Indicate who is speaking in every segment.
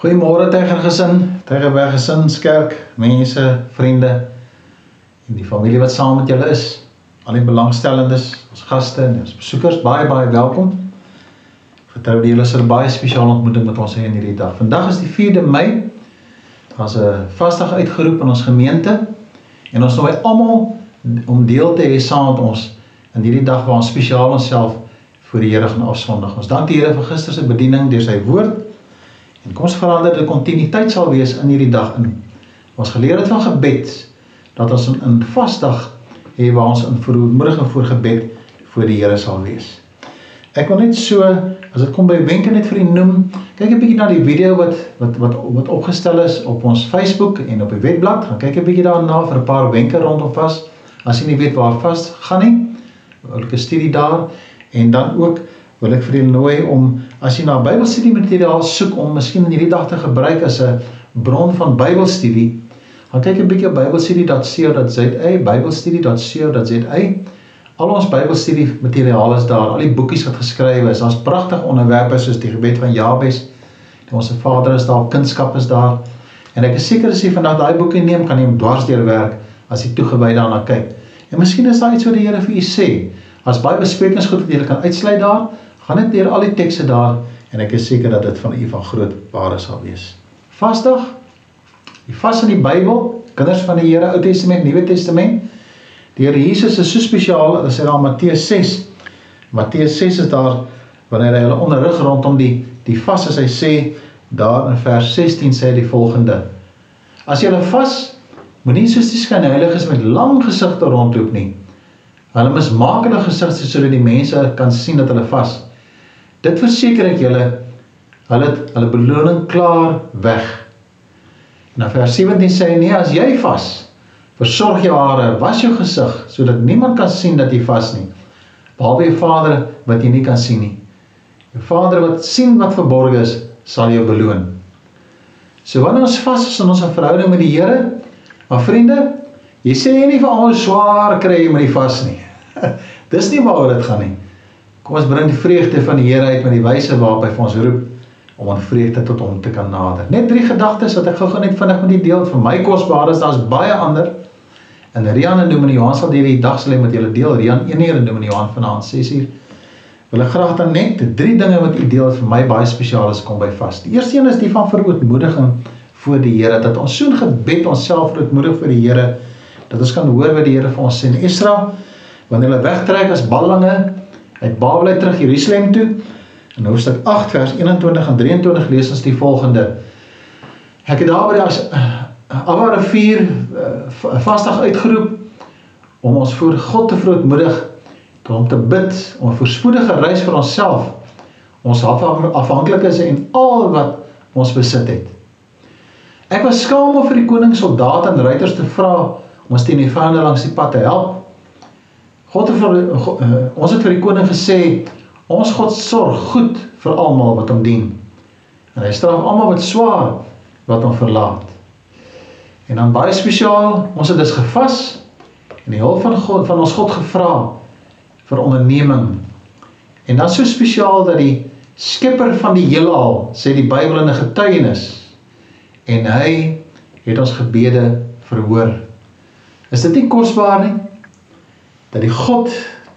Speaker 1: Goeiemôre Tygergesin, Tygerberggesin, kerk, mense, vriende en die familie wat saam met julle is. Al die belangstellendes, ons gaste en ons besoekers, baie baie welkom. Vertrou die julle sal baie spesiale ontmoeting met ons hê in hierdie dag. Vandag is die 4de Mei. Daar's 'n vasdag uitgeroep in ons gemeente en ons nooi almal om deel te hê saam met ons in hierdie dag waar ons spesiaal onsself voor die Here gaan afsondig. Ons dank die Here vir gister se bediening deur sy woord En kom ons vra dat dit 'n kontinuïteit sal wees in hierdie dag in. Ons geleer het van gebed dat ons in, in vasdag hê waar ons in vroegmiddag voor gebed voor die Here sal wees. Ek wil net so as dit kom by wenke net vir u noem, kyk 'n bietjie na die video wat wat wat wat opgestel is op ons Facebook en op die webblad. Gaan kyk 'n bietjie daarna vir 'n paar wenke rondom vas. As jy nie weet waar vas gaan nie, 'n studie daar en dan ook wil ek vir julle nooi om as jy na Bybelstudie materiaal soek om miskien in hierdie dag te gebruik as 'n bron van Bybelstudie, gaan kyk 'n bietjie op bybelstudie.co.za, bybelstudie.co.za. Al ons Bybelstudie materiaal is daar, al die boekies wat geskrywe is. Daar's pragtige onderwerpe soos die gebed van Jabes. Die Onse Vader is daar, kunskap is daar. En ek is seker as jy vandag daai boeke neem, kan jy hom dwars deurwerk as jy toegewy daarna kyk. En miskien is daar iets wat die Here vir u sê. As baie besprekingsgoed wat jy kan uitsluit daar, gaan net deur al die tekste daar en ek is seker dat dit van u van groot waarde sal wees. Vasdag. Die vas in die Bybel, kinders van die Here, Ou Testament, Nuwe Testament. Die Here Jesus is so spesiaal, as hy daar Matteus 6. Matteus 6 is daar wanneer hy hulle onderrig rondom die die vas as hy sê daar in vers 16 sê hy die volgende. As jy vas, moenie soos die skynheiliges met lang gesigte rondloop nie. Hulle mismaakende gesigte sodat die mense kan sien dat hulle vas. Dit verseker ek julle hulle hulle beloning klaar weg. Na vers 17 sê hy nee as jy vas versorg jou hare, was jou gesig sodat niemand kan sien dat jy vas nie. Behalwe jou Vader wat jy nie kan sien nie. Jou Vader wat sien wat verborge is, sal jou beloon. So wanneer ons vas is in ons verhouding met die Here, maar vriende, jy sê jy nie vir almal swaar kry met die vas nie. Dis nie waaroor dit gaan nie. Kom ons bring die vreugde van die Here uit met die wyse waarop hy vir ons roep om aan vreugde tot hom te kan nader. Net drie gedagtes wat ek gou-gou net vinnig met u deel vir my kosbaar is, daar's baie ander. En Rian en Dominee Johan sal hierdie dag sal met julle deel. Rian 1 uur en Dominee Johan vanaand 6 uur. Wil ek graag dan net drie dinge wat u deel vir my baie spesiaal is kom by vas. Die eerste een is die van verootmoediging voor die Here dat ons so 'n gebed onsself verootmoedig vir die Here dat ons kan hoor wat die Here vir ons sê Esra wanneer hulle wegtrek as ballinge uit Babel uit terug Jerusalem toe. In hoofstuk 8 vers 21 en 23 lees ons die volgende. Ek het daar by die eh, Abba rivier eh, vasdag uitgeroep om ons voor God te verootmoedig, om te bid, om 'n voorspoedige reis vir onsself, ons afhanklikes en al wat ons besit het. Ek was skaam om vir die koning soldate en ruiters te vra om ons teen die vyande langs die pad te help. God het vir uh, ons het vir die koning gesê ons God sorg goed vir almal wat hom dien. En hy straf almal wat swaar wat hom verlaat. En dan baie spesiaal, ons het dus gevas en die hulp van God van ons God gevra vir onderneming. En dan so spesiaal dat die skepper van die heelal sê die Bybel in 'n getuienis en hy het ons gebede verhoor. Is dit nie kosbaar nie? Dat die God,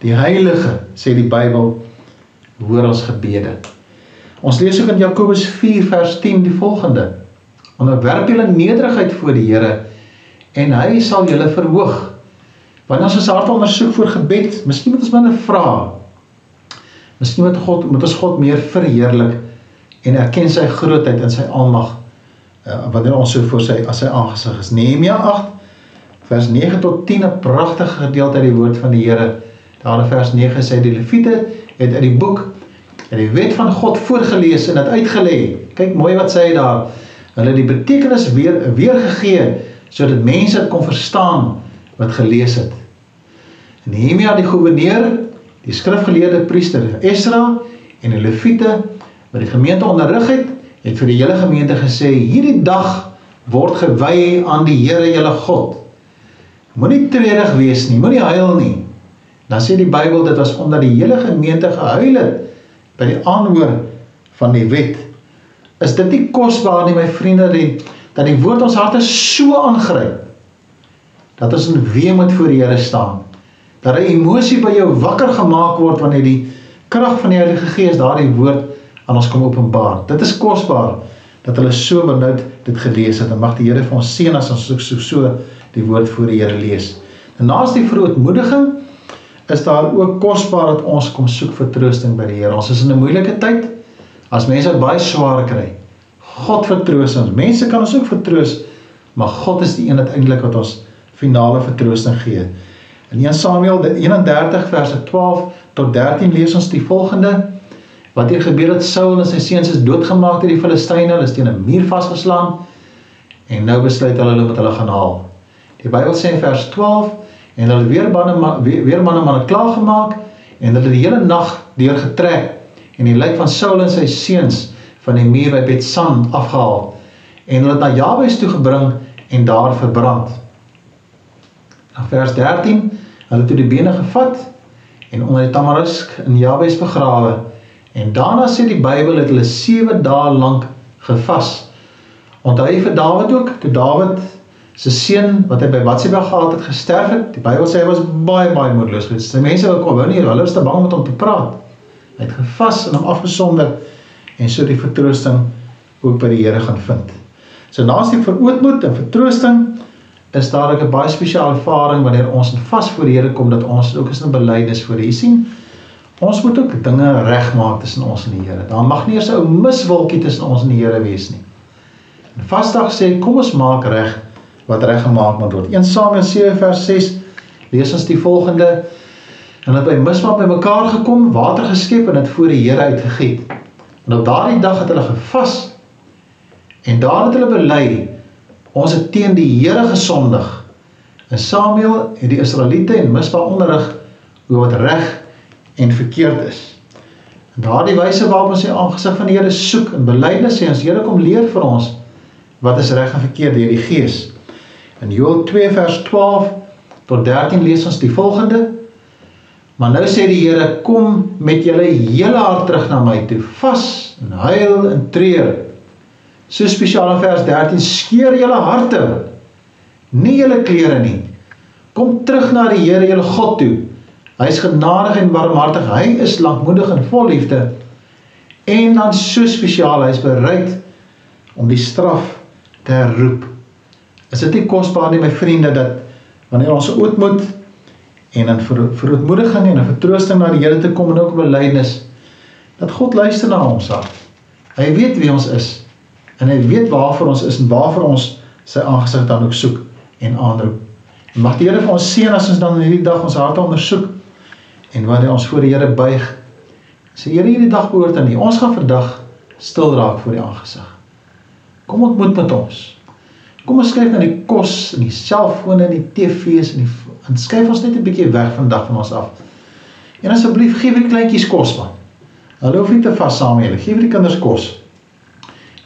Speaker 1: die Heilige, sê die Bybel, hoor ons gebede. Ons lees ook in Jakobus 4 vers 10 die volgende: Onderwerp julle nederigheid voor die Here en hy sal julle verhoog. Wanneer ons ons hart ondersoek vir gebed, miskien moet ons binne vra. Miskien moet God moet ons God meer verheerlik en erken sy grootheid en sy almag uh, wanneer ons so voor sy as sy aangesig is. Nehemia 8 vers 9 tot 10 'n pragtige gedeelte uit die woord van die Here. Daar in vers 9 sê die Lewiete het uit die boek en die wet van God voorgeles en dit uitgelê. Kyk mooi wat sê hy daar. Hulle die betekenis weer weergegee sodat mense dit kon verstaan wat gelees het. Nehemia die goewerneur, die skrifgeleerde priester Esra en die Lewiete wat die gemeente onderrig het, het vir die hele gemeente gesê: "Hierdie dag word gewy aan die Here julle God." Moenie treurig wees nie, moenie huil nie. Dan sê die Bybel dit was omdat die hele gemeente gehuil het by die aanhoor van die wet is dit nie kosbaar nie my vriende die dat die woord ons harte so aangryp dat ons in weemoed voor die Here staan. Dat 'n emosie by jou wakker gemaak word wanneer die krag van die Heilige Gees daardie woord aan ons kom openbaar. Dit is kosbaar dat hulle so benoud dit gelees het en mag die Here vir ons seën as ons so so, so die woord voor die Here lees. En naas die verootmoediging is daar ook kosbaar dat ons kom soek vertroosting by die Here. Ons is in 'n moeilike tyd. As mense baie swaar kry, God vertroos ons. Mense kan ons ook vertroos, maar God is die een wat eintlik wat ons finale vertroosting gee. In 1 Samuel 31 verse 12 tot 13 lees ons die volgende: Wat hier gebeur het, Saul en sy seuns is doodgemaak deur die Filistyne, hulle is teen 'n muur vasgeslaan en nou besluit hulle hulle moet hulle gaan haal. Die Bybel sê in vers 12 en hulle weer manne weer, weer manne manne klaar gemaak en hulle die hele nag deur getrek en die lijk van Saul en sy seuns van die muur by Betsan afgehaal en hulle na Jabes toe gebring en daar verbrand. Na vers 13, hulle toe die bene gevat en onder die tamarisk in Jabes begrawe en daarna sê die Bybel het hulle 7 dae lank gevas. Onthou jy vir Dawid ook, toe Dawid se seun wat hy by Batseba gehad het gesterf het, die Bybel sê hy was baie baie moedeloos geweest. Sy mense wou kom, wou nie, hulle was te bang om met hom te praat. Hy het gevas en hom afgesonder en so die vertroosting ook by die Here gaan vind. So naas die verootmoed en vertroosting is daar 'n baie spesiale ervaring wanneer ons in vas voor die Here kom dat ons ook is 'n belydenis voor die sien. Ons moet ook dinge regmaak tussen ons en die Here. Daar mag nie eers 'n ou miswolkie tussen ons en die Here wees nie. En Vasdag sê kom ons maak reg wat reggemaak moet word. 1 Samuel 7 vers 6 lees ons die volgende en hulle by Misma by mekaar gekom, water geskep en dit voor die Here uitgegiet. En op daardie dag het hulle gevas en daar het hulle bely ons het teen die Here gesondig. En Samuel het die Israeliete en Mispa onderrig oor wat reg en verkeerd is. En daardie wyse waarop ons die aangesig van die Here soek en belydenis sê ons Here kom leer vir ons wat is reg en verkeerd deur die Gees. In Joël 2 vers 12 tot 13 lees ons die volgende Maar nou sê die Here kom met julle hele hart terug na my toe, vas en huil en treur. So spesiaal in vers 13 skeur julle harte, nie julle klere nie. Kom terug na die Here julle God toe. Hy is genadig en barmhartig. Hy is lankmoedig en vol liefde. En dan so spesiaal, hy is bereid om die straf te herroep. Is dit nie kosbaar nie my vriende dat wanneer ons ootmoed en in verootmoediging en 'n vertroosting na die Here te kom en ook belydenis dat God luister na ons hart. Hy weet wie ons is en hy weet waarvoor ons is en waarvoor ons sy aangesig dan ook soek en aanroep. En mag die Here vir ons seën as ons dan hierdie dag ons harte ondersoek en wanneer ons voor die Here buig. Sê Here hierdie dag behoort aan U. Ons gaan vandag stil raak voor die aangesig. Kom ontmoet met ons. Kom ons kyk na die kos en die selfone en die TV's en die en skuif ons net 'n bietjie weg vandag van ons af. En asseblief gee vir die kleintjies kos man. Hulle hoef nie te vas saam met julle. Gee vir die kinders kos.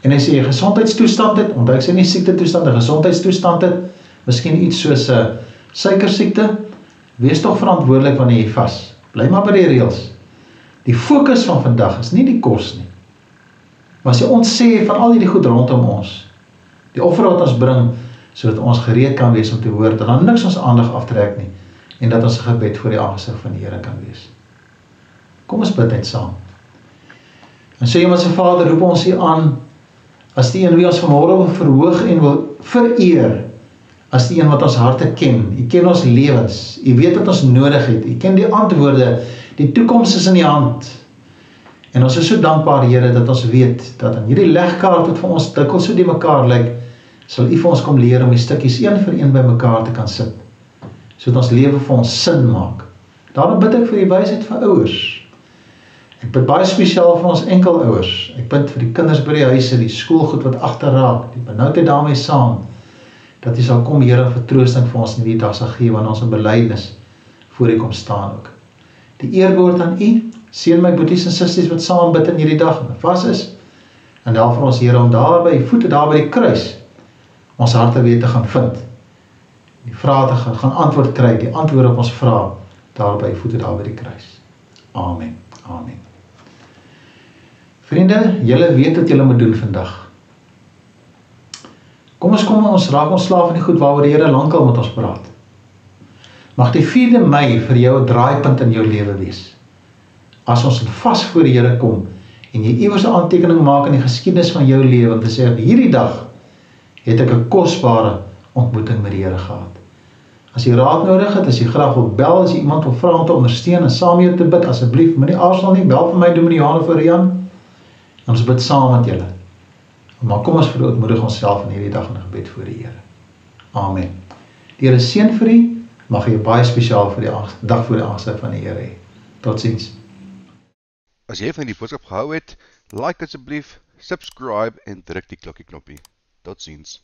Speaker 1: En hy sê gesondheidstoestand het, onthou ek sê nie siekte toestand, gesondheidstoestand het, miskien iets soos 'n uh, suiker siekte. Wees tog verantwoordelik wanneer jy vas. Bly maar by die reëls. Die fokus van vandag is nie die kos nie. Maar as jy ons sê van al hierdie goed rondom ons, die offer wat ons bring, sodat ons gereed kan wees om te hoor dat dan niks ons aandag aftrek nie en dat ons gebed voor die aangesig van die Here kan wees. Kom ons bid net saam. En sê ons se Vader, roep ons U aan as die een wie ons vanmôre wil verhoog en wil vereer as die een wat ons harte ken. U ken ons lewens. U weet wat ons nodig het. U ken die antwoorde. Die toekoms is in U hand. En ons is so dankbaar Here dat ons weet dat in hierdie legkaart wat vir ons dikwels so die mekaar lyk, sal U vir ons kom leer om die stukkies een vir een bymekaar te kan sit sodat ons lewe vir ons sin maak. Daarom bid ek vir die wysheid van ouers. Ek bid baie spesiaal vir ons enkelouers. Ek bid vir die kinders by die huise, die skoolgoed wat agterraak, die benoudheid daarmee saam dat U sal kom Here vertroosting vir ons in hierdie dag sal gee wanneer ons in belydenis voor U kom staan ook. Die eer behoort aan U. Seën my boeties en susters wat saam bid in hierdie dag en vas is. En help vir ons Here om daar by U voete daar by die kruis ons harte weer te gaan vind. Die vrae te gaan, gaan antwoord kry, die antwoorde op ons vrae daar by voete daar by die kruis. Amen. Amen. Vriende, julle weet wat julle moet doen vandag. Kom ons kom ons raak ons slaaf in die goed waaroor die Here lankal met ons praat. Mag die 4de Mei vir jou 'n draaipunt in jou lewe wees. As ons vas voor die Here kom en jy iewers 'n aantekening maak in die geskiedenis van jou lewe om te sê op hierdie dag het ek 'n kosbare ontmoeting met die Here gehad. As jy raad nodig het, as jy graag wil bel, as jy iemand wil vra om te ondersteun en saam met jou te bid, asseblief moenie aarsel nie, bel vir my Johan of Rian. Ons bid saam met julle. Maar kom ons verootmoedig onsself in hierdie dag in gebed voor die Here. Amen. Die Here seën vir u, mag jy baie spesiaal vir die dag voor die aangesig van die Here hê. Totsiens.
Speaker 2: As jy van die boodskap gehou het, like asseblief, subscribe en druk die klokkie knoppie. Totsiens.